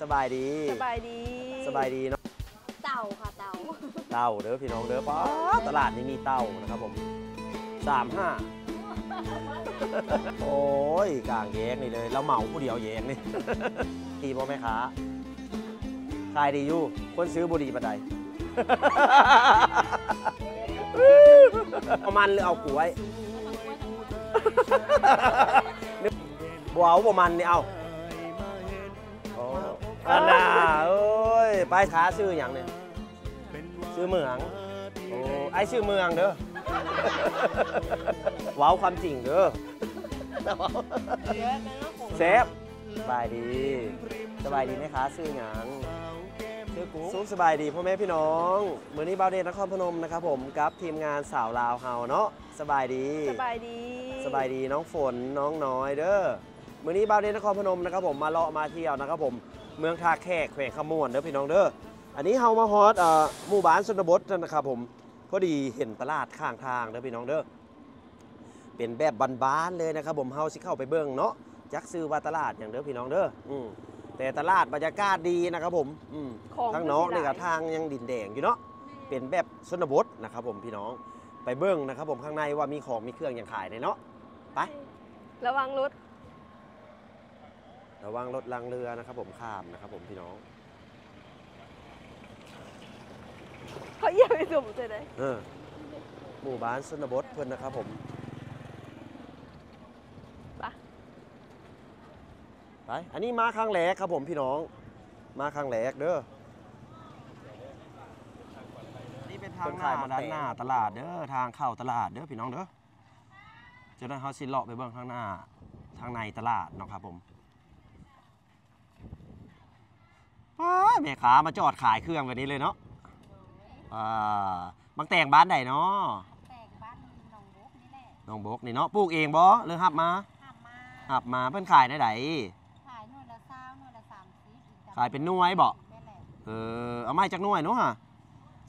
สบายดี สบายดีสบายดีเนาะ เต่าค่ะเต่าเต่าเด้อพี่น้องเด้อป้าดตลาดนี้มีเต่านะครับผมสามห้าโอ้ยกลางแยกนี่เลย เราเหมาผู้เดียวแยกนี่ดีบ่แม่ค้าขายดีอยู่ คนซื้อบุหรี่บันไดเอามันหรือเอากล้วยบัวเอาบ่มันนี่เอาโอ้ อันน่ะเอ้ยไปค้าซื้ออย่างเนี่ยซื้อเมืองโอ้ไอ้ซื้อเมืองเด้อเว้าความจริงเด้อเซฟสบายดี สบายดีไหมคะซื้อหยังซื้อกูสุขสบายดีพ่อแม่พี่น้องมื้อนี้บ่าวเดชนครพนมนะครับผมกับทีมงานสาวลาวเฮาเนาะสบายดี สบายดี สบายดีน้องฝนน้องน้อยเด้อมื้อนี้บ่าวเดชนครพนมนะครับผมมาเลาะมาเที่ยวนะครับผม เมืองท่าแขกแขวงขมวนเด้อพี่น้องเด้ออันนี้เฮามาฮอดเอ่อหมู่บ้านชนบทนะครับผมพอดีเห็นตลาดข้างทางเด้อพี่น้องเด้อเป็นแบบบ้านๆเลยนะครับผมเฮาสิเข้าไปเบิ่งเนาะจักซื้อว่าตลาดอย่างเด้อพี่น้องเด้ออืมแต่ตลาดบรรยากาศดีนะครับผมอืมของข้างนอกนี่ก็หลายทางยังดินแดงอยู่เนาะเป็นแบบชนบทนะครับผมพี่น้องไปเบิ่งนะครับผมข้างในว่ามีของมีเครื่องอย่างขายในเนาะไประวังรถ ระวังรถลังเรือนะครับ ผมข้ามนะครับ ผมพี่น้องเขาเหยียบไปสุ่มใช่ไหมเออหมู่บ้านชนบทเพื่อนนะครับ ผมปะไปอันนี้มาครั้งแรกครับผมพี่น้อง มาครั้งแรกเด้อนี่เป็นทางหน้าด้านหน้าตลาดเด้อทางเข้าตลาดเด้อพี่น้องเด้อจะได้นเขาสิเลาะไปเบิ่งข้างหน้าทางในตลาดเนาะครับผม ว้ายแม่ค้ามาจอดขายเครื่องแบบนี้เลยเนาะอ่าบังแต่งบ้านใดเนาะแตกบ้านหนองบกนี่แหละน้องบกนี่เนาะปลูกเองบ่หรือหับมาทำมาหับมาเพิ่นขายได้ไดขายหน่วยละเศร้าหน่วยละสามสิบอีกขายเป็นหน่วยบ่แม่แหละเออเอาไม้จากหน่วยเนาะฮะ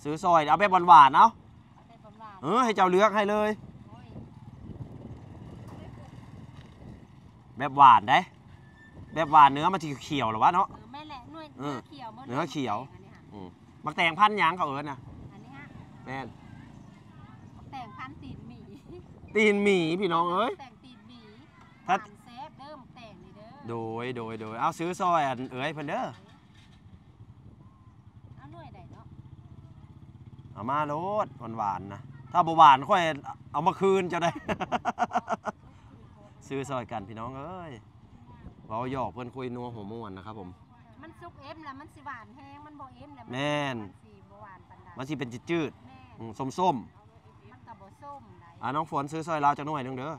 ซื้อซอยเอาแบบหวานๆเอาเอาไปบำราญเออให้เจ้าเลือกให้เลย โอ้ยแบบหวานได้ แบบหวานเนื้อมันจะเขียวหรอวะเนาะ เออแม่แหละห น่วยเอเนื้ออเขียวมื่เนื้อเขียวอันนี้ค่ะอืมบักแตงพันธุ์หยังเขาเอิ้นน่ะอันนี้ฮะแม่นแต่งพันตีนหมีตีนหมีพี่น้องเอ้ยแต่งตีนหมีถ้าหวานเซฟเดิมแต่งนี่เด้อโดยโดยโดยเอาซื้อซอยอันเอ้ยเพิ่นเด้อเอาหน่วยใดเนาะเอามาโลดหวานๆนะถ้าบ่หวานค่อยเอามาคืนเจ้าได้ซื้อซอยกันพี่น้องเอ้ยเว้าหยอกเพิ่นคุยนัวหัวม่วนนะครับผม มันซุกเอ็มแล้วมันสิหวานแห้งมันบ่เอ็มแล้วแม่น มันสิบ่หวานปานใดมันสิเป็นจืดแม่ๆอืมส้มๆ มันก็บ่ส้มใดอ่าน้องฝนซื้อซอยลาวจากหน่วยหนึงเด้อ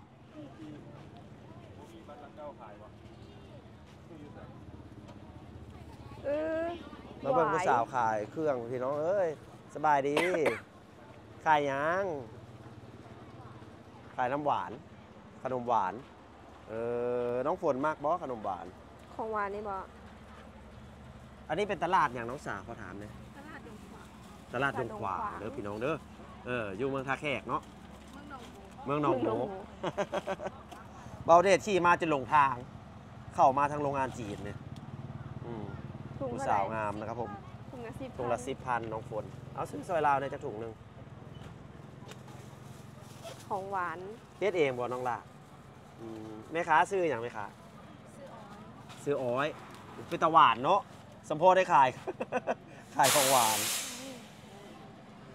เออมาเบิ่งหวผู้สาวขายเครื่องพี่น้องเอ้ยสบายดี ขายหยังขายน้ำหวาน ขนมหวาน เออน้องฝนมากบอขนมหวาน ของหวานนี่บ อกอันนี้เป็นตลาดอย่างน้องสาวเขาถามเนี่ยตลาดดงขวางเด้อพี่น้องเด้อเอออยู่เมืองท่าแขกเนาะเมืองหนองโหนเบาเดชขี่มาจะหลงทาง เข้ามาทางโรงงานจีนเนี่ยอืมถุงผู้เท่าสาวไหร่งามนะครับผมถุงละสิบถุงละสิบพันน้องฝนเอาซื้อซอยลาวในจะถุงหนึ่งของหวานเฮ็ดเองบ่น้องล่ะอืมแม่ค้าซื้ออย่างไหมคะซื้ออ้อยเป็นตะหวานเนาะ สมโพอได้ขาย ขายของหวาน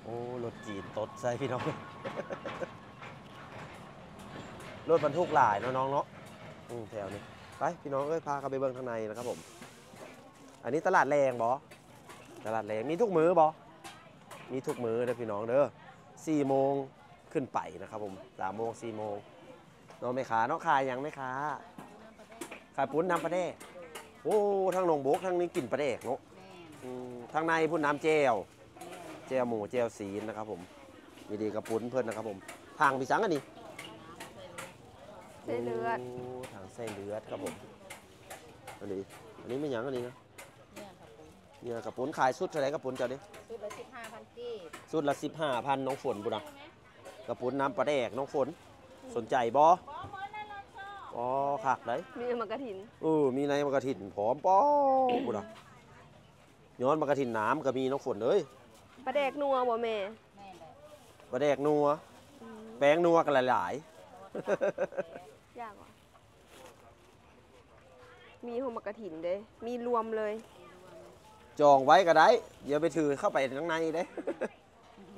โอ้รถจีนตดใส่พี่น้อง รถบรรทุกหลายเนาะน้องเนาะอืแถวนี้ ไปพี่น้องเอ้ยพาเขาไปเบิ่งข้างในนะครับผม อันนี้ตลาดแรงบอตลาดแรงมีทุกมือบอมีทุกมือเด้อพี่น้องเด้อสี่โมงขึ้นไปนะครับผมสามโมงสี่โมงน้องไม่ขาเนาะขายยังไม่ขาขายปุ้นน้ำปลาแดก โอ้ทั้งหนองโบกทั้งนี้กลิ่นปลาแดกเนาะแม่นอืมทางในพุ่นน้ำเจลเจลหมูเจลสีนนะครับผมมีดีกับปุ้นเพิ่นนะครับผมทางพี่สังอันนี้ใส่เลือดโทางไส้เลือดครับผมอันนี้อันนี้ไม่หยังอันนี้นะเนี่ยครับผมเนี่ยกับปุ้นขายสุดเท่าไหรกับปุ้นเจ้าดิชุดละสิบห้าพันกีบสุดละสิบห้าพันน้องฝนบุญนะกับปุ้นน้ำปลาแดกน้องฝนสนใจบอ อ๋อคักเลยมีมะกระถินเออมีในมะกระถิ่นผอมป้อบุญนะย้อนมากระถินน้ำก็มีน้องฝนเอ้ยปลาแดกนัวบ่แม่แม่นแหละปลาแดกนัวอืมแป้งนัวกันหลายยากว่ะมีหัวมะกระถินเด้มีรวมเลยๆจองไว้ก็ได้อย่าไปถือเข้าไปข้างในเด้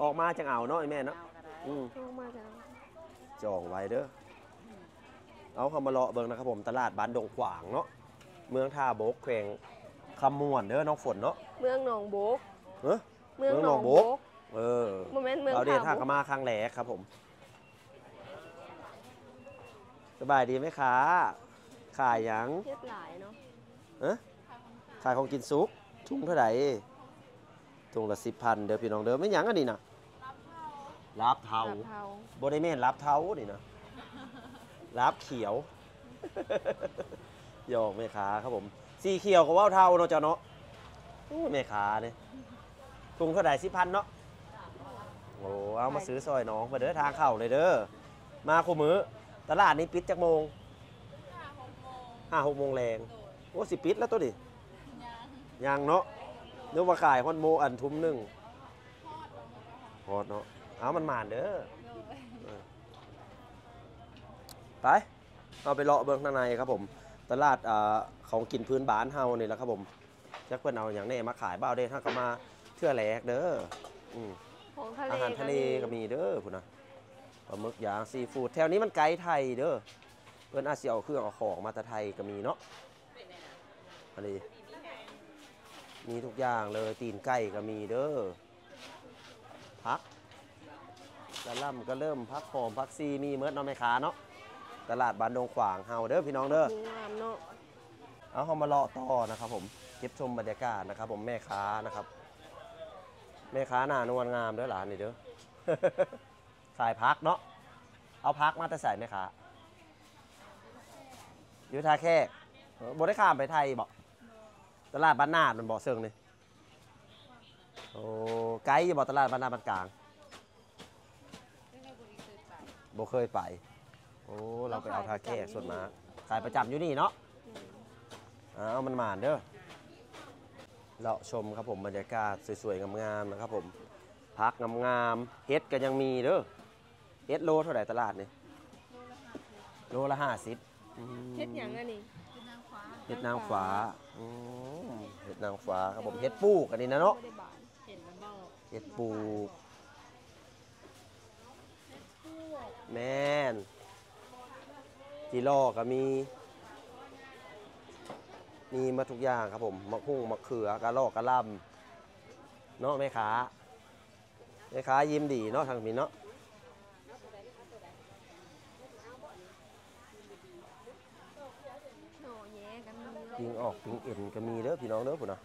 ออกมาจังเอาเนาะไอ้แม่เนาะเอาก็ได้อืมลงมาจ้ะจองไว้เด้อ เอาเข้ามาเลาะเบิ่งนะครับผมตลาดบ้านดงขวางเนาะเมืองท่าโบกแขวงคำม่วนเด้อน้องฝนเนาะเมืองหนองโบกเอ้อเมืองเมืองหหนนอองงโบโบ๊กกเออโมเมนต์เมืองเราเดทท่าท่าโบกกมาครั้งแรกครับผม สบายดีไหมคะขายหยังเฮ็ดหลายเนาะเอ๊ะขายของกินซุกถุงเท่าไหร่ถุงละสิบพันเด้อพี่น้องเด้อไม่หยังอันนี้นะรับเทาลาบเทาบริเมนรับเทานี่นะ รับเขียวหยอกแม่ค้าครับผม สีเขียวกับว่าวเทาเนาะเจ้าเนาะโอ้แม่ค้าเนี่ยถุงเท่าไหร่สิพันเนาะ โอ้เอามาซื้อซอยน้องมาเด้อทางเข้าเลยเด้อ มาคู่มือ ตลาดนี้ปิดจักโมงห้าหกโมงแรงโอ้สิปิดแล้วตัวดิยังเนาะนึกว่าขายฮอนโมอันทุ่มหนึ่งฮอดเนาะ เอามันหมานเด้อเออ ไปเอาไปเลาะเบิ่งข้างในครับผมตลาดอ่าของกินพื้นบ้านเฮานี่แหละครับผมจักเพิ่นเอาอย่างแน่มาขายบ้าวเด้ถ้าก็มาเทื่อแหลกเด้ออืมของทะเลอาหารทะเลก็มีเด้อพุ่นนะปลาหมึกย่างซีฟู้ดแถวนี้มันไกด์ไทยเด้อเพิ่นอาจสิเอาเครื่องเอาของมาแต่ไทยก็มีเนาะอันนี้มีทุกอย่างเลยตีนไก่ก็มีเด้อพักกระหล่ำก็เริ่มพักหอมพักซีมีเมิดเนาะแม่ค้าเนาะ ตลาดบ้านดงขวางเฮาเด้อพี่น้องเด้อมีงามเนาะเอาเข้ามาเลาะต่อนะครับผมเก็บชมบรรยากาศนะครับผมแม่ค้านะครับ แม่ค้าหน้านวลงามเด้อหลานนี่เด้อขายพักเนาะเอาพักมาแต่ใส่แม่ค้าอยู่ท่าแค่บ่ได้ข้ามไปไทยบอกตลาดบ้านนาดมันบอกเซิงนี่โอ้ไกด์อยู่บอกตลาดบ้านนาดบ้านกลางบ่เคยไป โอ้ เราไปเอาท่าแค่ส่วนมาขายประจำอยู่นี่เนาะเอามันหมานเด้อเราชมครับผมบรรยากาศสวยๆงามๆนะครับผมพักงามๆเฮ็ดก็ยังมีเด้อเฮ็ดโลเท่าไหร่ตลาดนี่โลละห้าสิบเฮ็ดหยังอันนี้คือนางฟ้าเฮ็ดนางฟ้าอืมเฮ็ดนางฟ้าครับผมเฮ็ดปลูกอันนี้นะเนาะบ่ได้บานเห็นมันบอกเฮ็ดปลูกแม่น จีร่ก็มี มีมาทุกอย่างครับผมมะฮุ่งมะเขือกระลอกกระลำเนาะแม่ค้าแม่ค้ายิ้มดีเนาะทางนี้เนาะปิงออกปิงเอ็นก็มีเด้อพี่น้องเด้อพุ่นนะ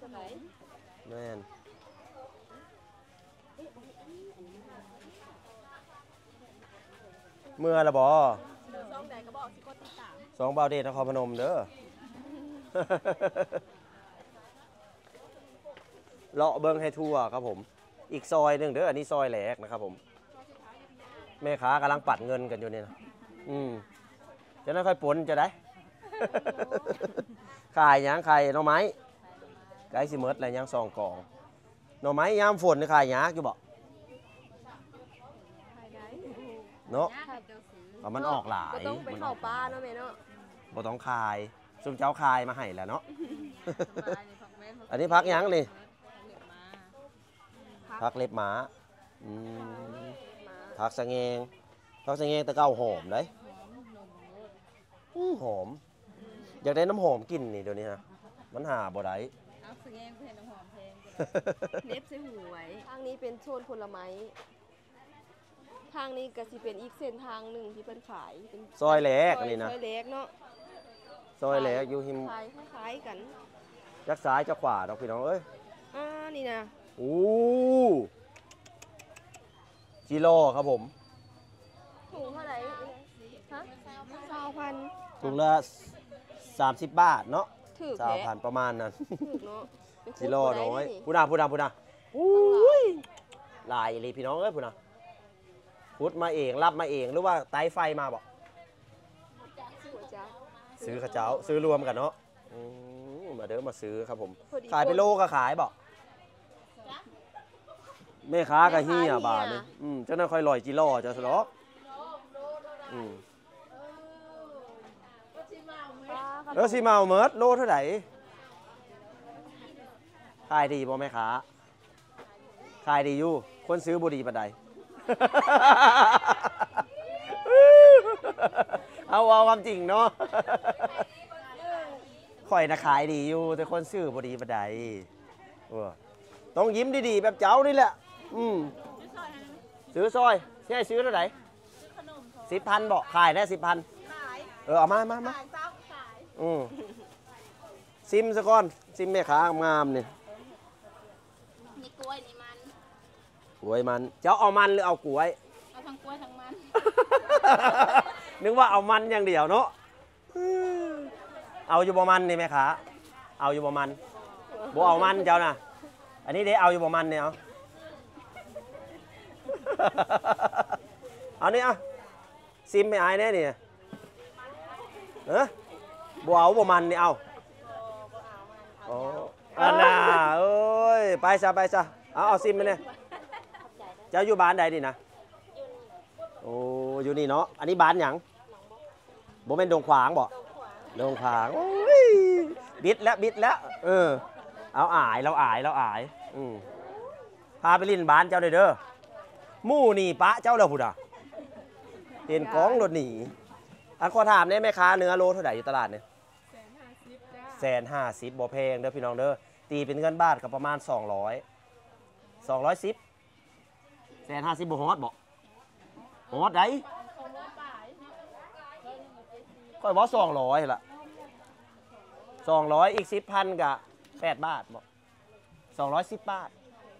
จะแม่น เมื่อละบอช่องใดก็บอกสิกดติดตามสองบาวเดชนครพนมเด้อ เลาะเบิ้งให้ทั่วครับผม อีกซอยหนึ่งเด้ออันนี้ซอยแหลกนะครับผม แม่ค้ากำลังปัดเงินกันอยู่เนี่ยนะอืมจะได้ค่อยปนจะได้ ขายหยังขายหน่อไม้ไก่สิเมิดอะไรยังซองกอง หน่อไม้ยามฝนนี่ขายหยากอยู่บ่ ใครได้ เนาะย่าให้เจ้าซื้อเอามันออกหลายบ่ต้องไปมันอเข้าอกป้าเนาะแม่เนาะบ่ต้องขายซุมเจ้าขายมาให้แล้วเนาะสบายในผักแม่อันนี้พักหยังนี่เหลือมาพักเล็บหมาอืมมาพักสะแงงพักสะแงงแตะเก้าหอมได้หอมนมรสอื้อหอม อยากได้น้ำหอมกินนี่เดี๋ยวนี้นะมันหาบ่ได้เอาสแงงเพื่อนน้ำหอมแพงก็ได้เน็บใส่หูไว้ทางนี้เป็นโซนผลไม้ ทางนี้ก็สิเป็นอีกเส้นทางหนึ่งที่เพิ่นขายเป็นซอยแหลกอันนี้นะซอยเล็กเนาะซอยแหลกอยู่หิมขายคล้ายๆกันยักซ้ายจะขวาดอกพี่น้องเอ้ยอ่านี่นะอู้จิโร่ครับผมถุงเท่าไหร่ฮะสาวพันถุงละ30บาทเนาะถือสาวแหพัละนประมาณนั้นถือเนาะไปขุดจิโร่บ่ได้น้อยนี่พูดาพูดาพูดาอุ้ยลายเลยพี่น้องเอ้ยพูดา พุดมาเองรับมาเองหรือว่าไต้ไฟมาบอกหัวจ๊ะซื้อข้าวเจ้าซื้อรวมกันเนาะอืมบรมาเด้อมาซื้อครับผม พอดีขายไปโลก็ขายบอกแม่ค้าก็เฮียบาทนี่อืมเจ้าน่าค่อยลอยจิโร่จะสลอกอืมป้าค่ะแล้วสิมาเอาเมิร์ดโลเท่าไหร่ขายดีบ่แม่ค้าขายดีอยู่คนซื้อบุดีปานใด เอาเอาความจริงเนาะข่อยนะขายดีอยู่ แต่คนซื้อบุดีปานใดเออต้องยิ้มดีๆ แบบเจ้านี่แหละ อืมซื้อซอยใช่ซื้อเท่าไหร่สิบพันบอกขายได้สิบพันเออเอามามามาอืมซิมซะก่อน ซิมแม่ค้างามๆนี่นี่กล้วยนี่มัน ก ล้วยมันเจ้าเอามันหรือเอากล้วย เอาทั้งกล้วยทั้งมัน นึกว่าเอามันอย่างเดียวเนาะเอาอยู่บ่มันนี่แม่ค้าเอาอยู่บ่มันบ่เอามันเจ้าน่ะ อันนี้เด้เอาอยู่บ่มันเนี่ยเอาเอานี่เอาซิมไม่อายแน่นี่เออบ่เอาบ่มันนี่เอาอ๋ออันน่ะเอ้ย ไปซะไปซะเอาเอาซิมไปเนี่ยเจ้าอยู่บ้านใดดินะโอ้อยู่นี่เนาะอันนี้บ้านหยังบ่เป็นดงขวางบ่ดงขวางโอ้ยบิดแล้วบิดแล้วเออเอาอายเราอายเราอายอืมพาไปลินบ้านเจ้าเด้อเด้อหมู่นี่ปะเจ้าแล้วพุดอะเห็นกองรถหนีอันขอถามได้ไหมค้าเนื้อโลเท่าไหร่อยู่ตลาดเนี่ยแสนห้าสิบบ่แพงเด้อพี่น้องเด้อตีเป็นเงินบาทก็ประมาณ200 210 แสนห้าสิบบ่ฮอดบ่ฮอดได้ค่อยบ่200ล่ะ200อีก10,000ก็8บาทบ่210บาท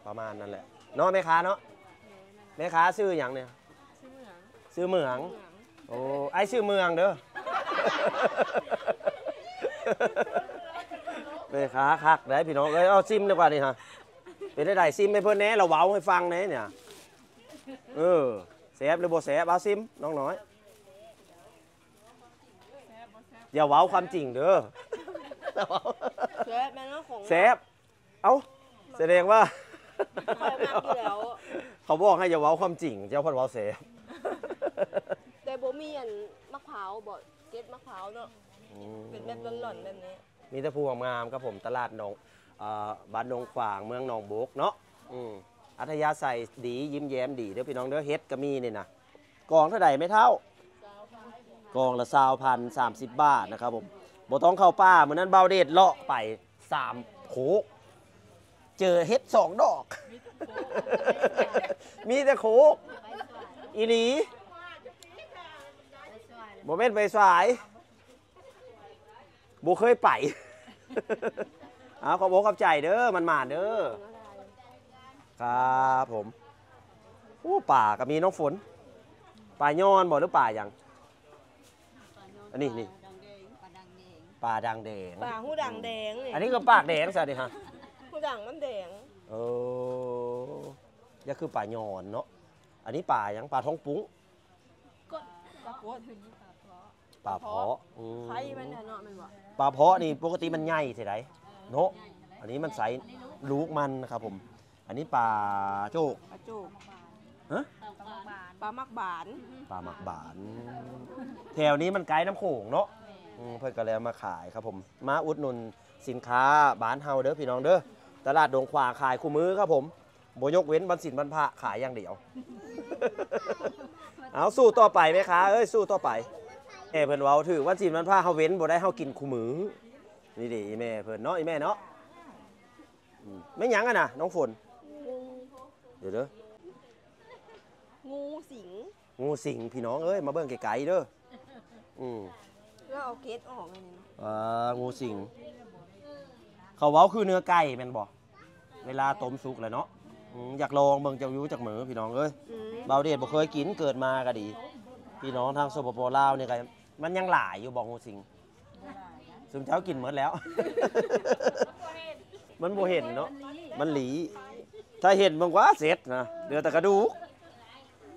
ประมาณนั้นแหละเนาะแม่ค้าเนาะแม่ค้าซื้อหยังเนี่ยซื้อเหมืองโอ้ไอ้ชื่อเมืองเด้อแม่ค้าคักได้พี่น้องเอ้ยเอาซิมดีกว่านี่ฮะเป็นได้ไดซิมให้เพื่อนแหน่เราเว้าให้ฟังแหน่เนี่ย เออแสบหรือบ่แสบเอาซิมน้องน้อยอย่าเว้าความจริงเด้อแซ่บแม่น้องของแสบเอ้าแสดงว่าแซ่บมากอยู่แล้วเขาบอกให้อย่าเว้าความจริง เจ้าเพันเว้าแสบแต่บ่มีอันมะพร้าวบ่เก็ดมะพร้าวเนาะเป็นแบบหล่อนๆแบบนี้มีแต่ผู้งามๆครับผมตลาดหนองเอ่อบ้านหนองขวางเมืองหนองบกเนาะอืม อัธยาศัยดียิ้มแย้มดีเด้อพี่น้องเด้อเฮ็ดก็มีนี่นะกองเท่าไหร่ไม่เท่ากองละสาวพันสามสิบบาทนะครับผมบ่ต้องเข้าป้าเหมือนนั้นเบาเดชเลาะไปสามโคกเจอเฮ็ดสองดอก มีแต่โคกอีหลีบ่แม่นไปสายบ่เคยไปเอาขอบอกขอบใจเด้อมันมาเด้อ ครับผมอู้ป่าก็มีน้องฝน ป่าย้อนบ่หรือป่าหยังอันนี้นี่ดังแดงปลาดังแดงป่าดังแดงปลาหูดังแดงนี่อันนี้ก็ปากแดงซะดิฮะหูดังมันแดงเออนี่คือป่าย้อนเนาะ อันนี้ป่าหยังป่าท้องปุ้ง ปลาโคตรป่าเพาะอืม ไข่มันน่ะเนาะแมันบ่ป่าเพาะนี่ปกติมันใหญ่เท่าไดเนาะอันนี้มันใสลูกมันนะครับผม อันนี้ป่าโจกปลาโจกฮะเต่าปลาบานปลามักบานปลาหมักบาน แถวนี้มันไกลน้ำโขงเนาะอืมเพื่อนก็เลยเอามาขายครับผม มาอุดหนุนสินค้าบ้านเฮาเด้อพี่น้องเด้อ ตลาดดงขวางขายคู่มือครับผมบยกเว้นบันสินบันพระขายอย่างเดียว เอาสู้ต่อไปไหมคะเอ้ยสู้ต่อไปแม่เพิ่นเว้าถือวันสินบันพระเฮาเว้นบ่ได้เฮากินคู่มือ นี่ดิอีแม่เพิ่นเนาะอีแม่เนาะอืมไม่หยังอะนะน้องฝนงู เดี๋ยวเด้องูสิงงูสิงพี่น้องเอ้ยมาเบิ่งไกลๆเด้ออืมแล้วเอาเกล็ดออกไงนี่อ่างูสิง เขาเว้าคือเนื้อไก่แม่นบ่เวลาต้มสุกแหล้วเนาะอืมอยากลองเบิ่งจักอยูจากมือพี่น้องเอ้ยอืมเบาเดชบ่เคยกินเกิดมาก็ดี พี่น้องทางสปปลาวเนี่ยก็มันยังหลายอยู่บ่งูสิงซึ่งเจ้ากินหมดแล้ว มันบ่เห็นเนาะมันหลี ถ้าเห็นบางว่าเสร็จนะเหลือแต่กระดูก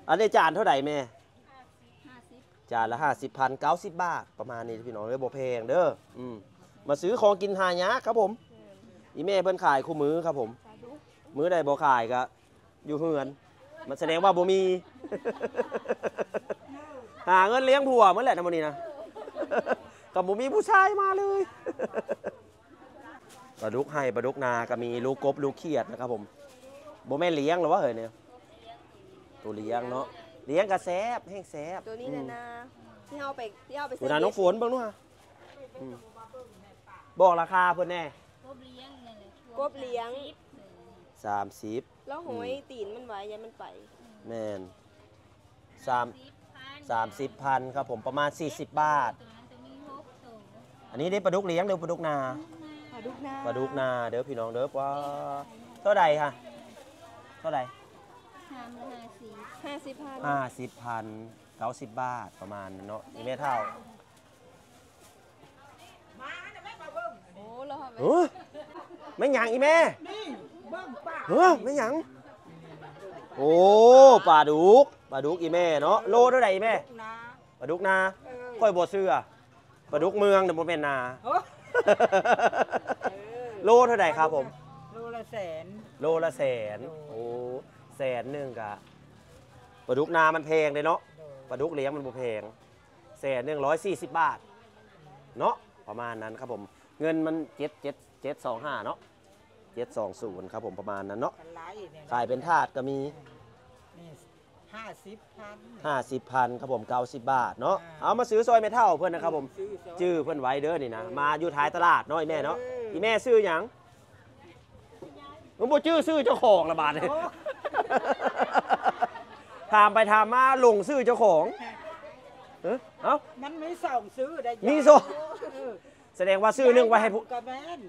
อันนี้จานเท่าไหร่แม่ จานละห้าสิบพันเก้าสิบบาท ประมาณนี้พี่น้องเด้อบ่แพงเด้ออืมมาซื้อของกินหายากครับผม อีแม่เพิ่นขายคู่มือครับผม มื้อใดบ่ขายก็อยู่เฮือน มันแสดงว่าบ่มี หาเงินเลี้ยงผัวเมื่อแหละนะมื้อนี้นะกับบ่มีผู้ชายมาเลยปลาดุกให้ปลาดุกนาก็มีลูกกบลูกเขียดนะครับผม บ่แม่นเลี้ยงหรอวะเฮ้ยเนี่ยตัวเลี้ยงเนาะเลี้ยงก็แซ่บแห้งแซ่บตัวนี้นะนะที่เอาไปที่เอาไปคุณนาน้องฝนเบิ่งนู่นฮะอืมบอกราคาเพิ่นแน่กบเลี้ยงนั่นแหละกบเลี้ยง30แล้วหอยตีนมันไว้อยันมันไปแม่นสามสิบพันสามสิบพันครับผมประมาณ40บาทตัวนั้นจะมีหกตัวอันนี้ได้ปลาดุกเลี้ยงเด้อปลาดุกนาปลาดุกนาปลาดุกนาเด้อพี่น้องเด้อว่าเท่าใดฮะ เท่าใดชามละห้าสิบห้าสิบพันห้าสิบพันเก้าสิบบาทประมาณนั้นเนาะนี่แม่เท่าโอ้แล้วเอาไปเฮ้ยไม่หยังอีแม่เฮ้ยไม่หยังโอ้ปลาดุกปลาดุกอีแม่เนาะโลเท่าไหร่อีแม่นะปลาดุกนาค่อยบ่เสื้อปลาดุกเมืองแต่บ่แม่นนาโอ้โลเท่าไหร่ครับผมโลละแสน โลละแสนโอ้แสนหนึ่งกะปลาดุกนามันแพงเลยเนาะปลาดุกเลี้ยงมันบ่แพงแสนหนึ่งร้อยสี่สิบบาท เนาะประมาณนั้นครับผม เงินมันเจ็ดเจ็ดเจ็ดสองห้าเนาะเจ็ดสองศูนย์ครับผมประมาณนั้นเนาะกันไลเนี่ยขายเป็นถาดก็มีนี่ห้าสิบพัน ห้าสิบพันครับผมเก้าสิบบาทเนาะอ่า เอามาซื้อซอยไม่เท่าเพื่อนนะครับผม ซื้อซอย จื้อเพื่อนไว้เด้อนี่นะ มาอยู่ท้ายตลาดเนาะไอแม่เนาะอีแม่ซื้อหยัง มึงบ่ชื่อซื้อเจ้าของละบาทเลยโอ้ถามไปถามมาลงซื้อเจ้าของเอ้อเอ้า มันมีสองซื้อได้มีสองเออแสดงว่าซื้อหนึ่งไว้ให้ผู้ กับแม่น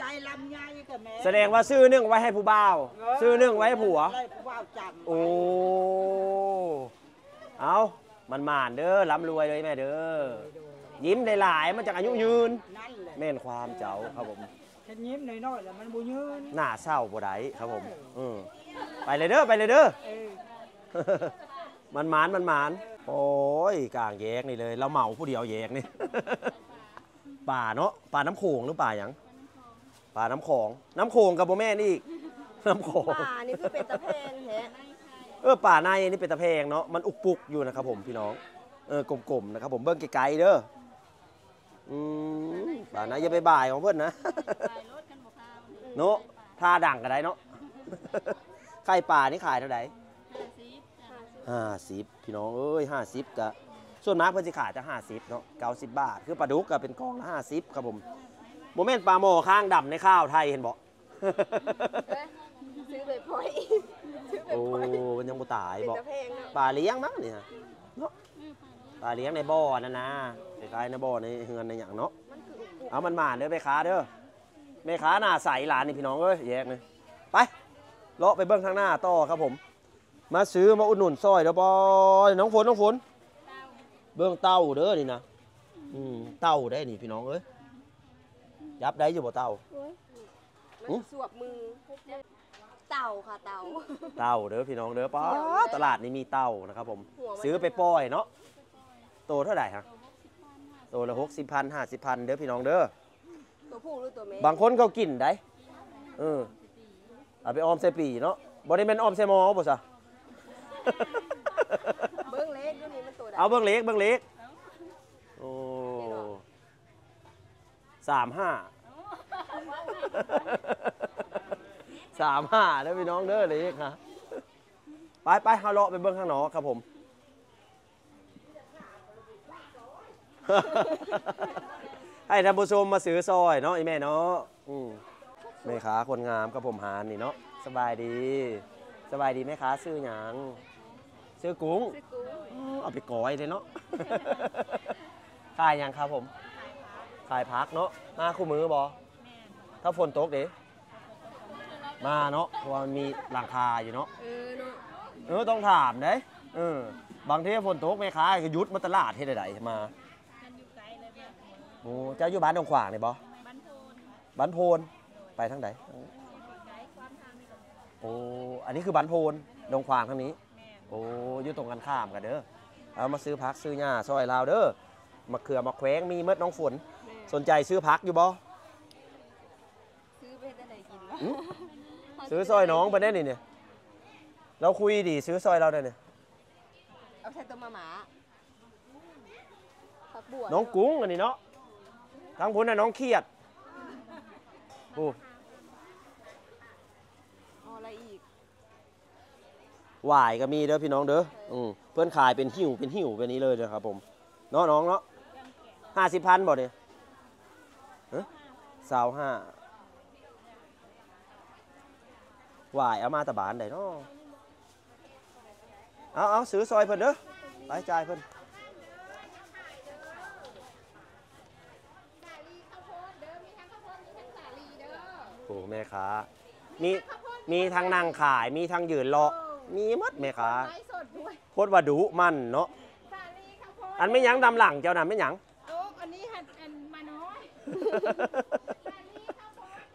ยายลำยายกับแม่นแสดงว่าซื้อหนึ่งไว้ให้ผู้บ่าวซื้อหนึ่งไว้ให้ผัว ไล่ผู้บ่าวจำโอ้ เอามันหมานเด้อร่ำรวยเลยแม่เด้อ ยิ้มได้หลายๆมันจากอายุยืน นั่นแหละ แม่นความเจ้าครับผม แค่ยิ้มน้อยๆแล้วมันบุยืนหน้าเศร้าบ่ได้ครับผมอืมไปเลยเด้อไปเลยเด้อเออมันหมานมันหมานโอ้ยกลางแยกนี่เลย เราเหมาผู้เดียวแยกนี่ ป่าเนาะป่าน้ำโขงหรือป่าหยังป่าน้ำโขงน้ำโขงกับโบแม่นี่อีกน้ำโขงป่านี่คือเป็นตะเพนแท้เออป่าในนี่เป็นตะเพงเนาะมันอุกปุกอยู่นะครับผมพี่น้องเออกลมๆนะครับผมเบิ้งไกลๆเด้ออืมป่าในอย่าไปบ่ายของเพื่อนนะ เนาะท่าดังก็ได้เนาะ ไข่ป่านี่ขายเท่าไหร่ห้าสิบจ้ะห้าสิบพี่น้องเอ้ยห้าสิบกะส่วนมากเพิ่นสิขายจะห้าสิบเนาะเก้าสิบบาท คือปลาดุกก็เป็นกองละห้าสิบครับผมโมเมนต์ปลาหมอข้างดำในข้าวไทยเห็นบอกเอ้ยซื้อไปปล่อยซื้อไปโอ้ปล่อยมันยังบ่ตายเป็นบอกตะเพงเนาะปลาเลี้ยงมั้งนี่ฮะเนาะปลาเลี้ยงในบ่อนั่นนะคล้ายๆในบ่อในเฮือนในอย่างเนาะมันคืออุกอุกเอามันมาเด้อแม่ค้าเด้อ แม่ค้าหน้าใสหลานนี่พี่น้องเอ้ยแยกเลยไปเลาะไปเบื้องข้างหน้าต่อครับผม มาซื้อมาอุดหนุนซอยเด้อบอยน้องฝนน้องฝนเต้าเบื้องเต้าเด้อนี่นะอืมเต้าได้นี่พี่น้องเอ้ยยับได้อยู่บ่เต้าโอ้ยมันอุ๊ย สวบมือ เต่าค่ะเต่า เต้าเด้อพี่น้องเด้อป้าเดี๋ยวเลยตลาดนี้มีเต้านะครับผม หัวมัน ซื้อไปปล่อยเนาะโตเท่าไหร่ฮะโตละหกสิบพันห้าสิบพันเด้อพี่น้องเด้อ ตัวผู้หรือตัวแม่บางคนเขากินได้เออเอาไปออมใส่ปีเนาะบ่ได้แม่นออมใส่หมอบ่ซะเบิ้งเล็กตัวนี้มันตัวใดเอาเบื้องเล็กเบื้องเล็กโอ้สามห้าสามห้าเด้อพี่น้องเด้อเล็กฮะไปไปเฮาเลาะไปเบื้องข้างนอกครับผม ให้ท่านผู้ชมมาซื้อซอยเนาะไอแม่เนาะอืมแม่ค้าคนงามกับผมหานนี่เนาะสบายดี สบายดีแม่ค้าซื้อหยังซื้อกุ้งซื้อกุ้งอ๋อเอาไปก่อยเลยเนาะ ขายหยังครับผม ขายพักเนาะมาคู่มือบอถ้าฝนตกเด้มาเนาะเพราะว่ามันมีหลังคาอยู่เนาะ เออเนาะเออต้องถามเด้เออบางทีฝนตกแม่ค้าก็หยุดมาตลาดเฮ็ดได้มา อ้เจ้าอยู่บ้านดงขวางนี่บ่บ้านโพนบ้านโพนไปทางไหนไกลความทางนี่ก็โอ้อันนี้คือบ้านโพนดงขวางทางนี้แม่โอ้อยู่ตรงกันข้ามกันเด้อเอามาซื้อพักซื้อหญ้าซอยลาวเด้อมะเขือมะแขวงมีเมดน้องฝนแม่สนใจซื้อพักอยู่บ่ซื้อไปได้ไหนกินวะอืมซื้อซอยน้องไปได้นี่เนี่ยเราคุยดีซื้อซอยเราได้เนี่ยเอาใส่ต้มมาหมาผักบัวน้องกุ้งอันนี้เนาะ ทั้งพ้นน่ะน้องเครียดโอ้เอาอะไรอีกหวายก็มีเด้อพี่น้องเด้ออืมเพื่อนขายเป็นหิ้วเป็นหิ้วแบบนี้เลยนะครับผมเนาะน้องเนาะห้าสิบพันบ่เนี่ยสาวห้าหวายเอามาแตะบานได้เนาะเอาเอาซื้อซอยเพิ่นเด้อไปจ่ายเพิ่น โอ้แม่ค้ามีมีทั้งนั่งขายมีทั้งยืนรอมีหมดแม่ค้าไม้สดด้วยโคตรว่าดุมันเนาะสาลีข้าวโพดอันไม่หยั้งดำหลังเจ้าน่ะไม่หยั้งโอ้อันนี้หัดอันมาน้อย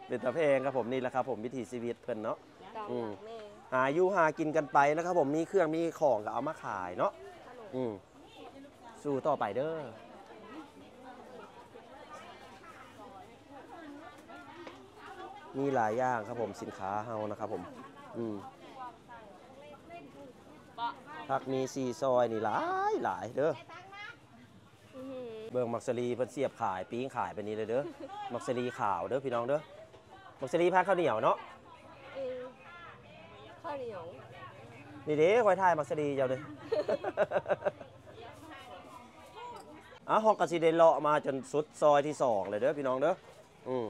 เป็นตะเพงครับผมนี่แหละครับผมวิถีชีวิตเพิ่นเนาะตามอืหมลังแม่หาอยู่หากินกันไปนะครับผมมีเครื่องมีของก็เอามาขายเนาะขนมอืมสู้ต่อไปเด้อ มีหลายอย่างครับผมสินค้าเฮานะครับผม อืมผักมีซีซอยนี่หลายหลายเด้ออื้อหือเบิ่งมักสลีเพิ่นเสียบขายปิ้งขายไปนี้เลยเด้อมักสลีขาวเด้อพี่น้องเด้อมักสลีพานข้าวเหนียวเนาะเออข้าวเหนียวนี่เด้คอยถ่ายมักสลีเจ้าเด้ออะฮอกกะสิได้เลาะมาจนสุดซอยที่สองเลยเด้อพี่น้องเด้ออืม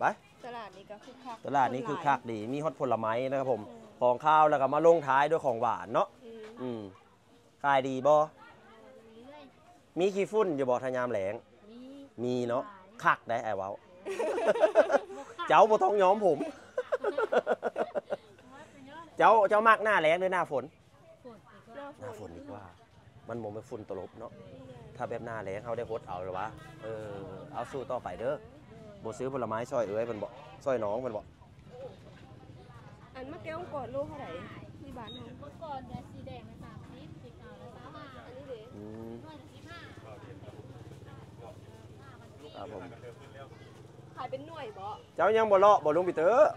ไปตลา ดนี้ก็คึกคักตลาดนี้คือคักดีมีฮอตผลไม้นะครับผมของข้าวแล้วก็มาลงท้ายด้วยของหวานเนาะอืมอืมขายดีบ่มีขี้ฝุ่นอยู่บ่ทายามแหลงมีมีเนาะคักได้ไอ้เว้าเจ้าบ่ต้องย้อมผม เจ้าเจ้ามักหน้าแล้งหรือหน้าฝนหน้าหน้าฝฝนนดีกว่า มันบ่เป็นฝุ่นตลบเนาะถ้าแบบหน้าแล้งเขาได้ฮดเอาหรือวะเออเอาสู้ต่อไปเด้อ บ่ซื้อผลไม้ซอยเอ้ยเพิ่นบ่ซอยน้องเพิ่นบ่อันมะแก้วก่อนลูกเท่าไหร่ที่บ้านเราเมื่อก่อนเนี่ยสีแดงละสามสิบสีขาวละสามห้าอันนี้เด้อืมน้อยละสิบห้าครับผมขายเป็นหน่วยบ่เจ้ายังบ่เลาะบ่ลุงปีเตอร์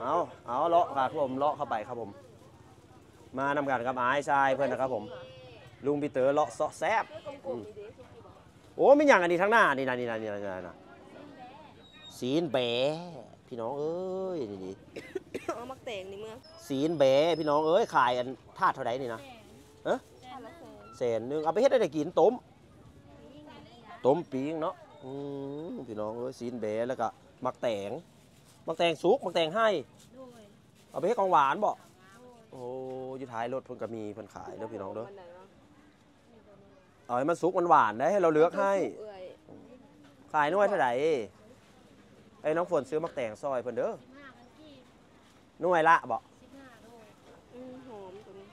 เอาเอาเลาะครับผมเลาะเข้าไปครับผม มานำกันกับอายชายเพิ่นนะครับผม ลุงปีเตอร์เลาะเซาะแซบเพื่อกลมๆนี่เด้สุกี้บ่โอ้ไม่อย่างอันนี้ทั้งหน้านี่นะนี่นะนี่นะนี่นะ สีนแบพี่น้องเอ้ยนี่นี่เอามักแตงนี่เมื่อสีนแบพี่น้องเอ้ยขายอันทาดเท่าไหร่นี่นะแสนทานละแสนแสนหนึงเอาไปเฮ็ดได้กินต้มต้มปิ้งเนาะอืมพี่น้องเอ้ยสีนแบแล้วก็มักแตงมักแตงสุกมักแตงให้ด้วยเอาไปเฮ็ดของหวานบ่โอ้อยูท้ายรถเพิ่นก็มีเพิ่นขายเด้อพี่น้องเด้อวันไหนวะเอาให้มันสุกมันหวานได้ให้เราเลือกให้เอื่อยขายหน่วยเท่าไหร่ ไอ้น้องฝนซื้อมักแตงซอยเพิ่นเด้อสิบห้ากันกี่หน่วยละบ่สิบห้าโลอืมหอมตัวนี้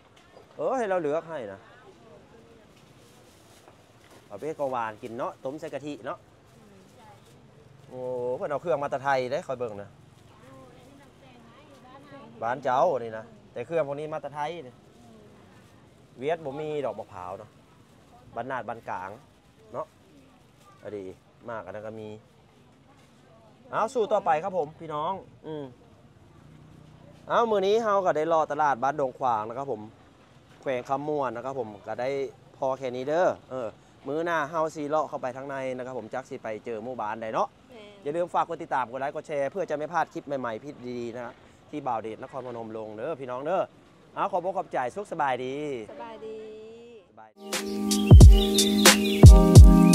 เออให้เราเลือกให้นะเอาไปให้กองหวานกินเนาะต้มใส่กะทิเนาะโอ้เพิ่นเอาเครื่องมาแตะไทยได้คอยเบิ่งนะบ้านเจ้านี่นะแต่เครื่องพวกนี้มาแตะไทยนี่เวียดบ่มีดอกมะพร้าวเนาะบ้านนาดบ้านกลางเนาะอดีมากอันนั้นก็มี เอาสู้ต่อไปครับผมพี่น้อง อืมเอามือนี้เฮาก็ได้รอตลาดบ้านดงขวางนะครับผม แขวงคำม่วนนะครับ ผมก็ได้พอแค่นี้เด้อเออมื้อหน้าเฮาซีเลาะเข้าไปทางในนะครับ ผมจักสิไปเจอหมู่บ้านใดเนาะแม่อย่าลืมฝากกดติดตามกดไลค์กดแชร์เพื่อจะไม่พลาดคลิปใหม่ๆพิดีๆนะฮะที่บ่าวเดชนครพนมลงเด้อพี่น้องเด้อเอาขอบอกขอบใจสุขสบายดี สบายดี สบายดี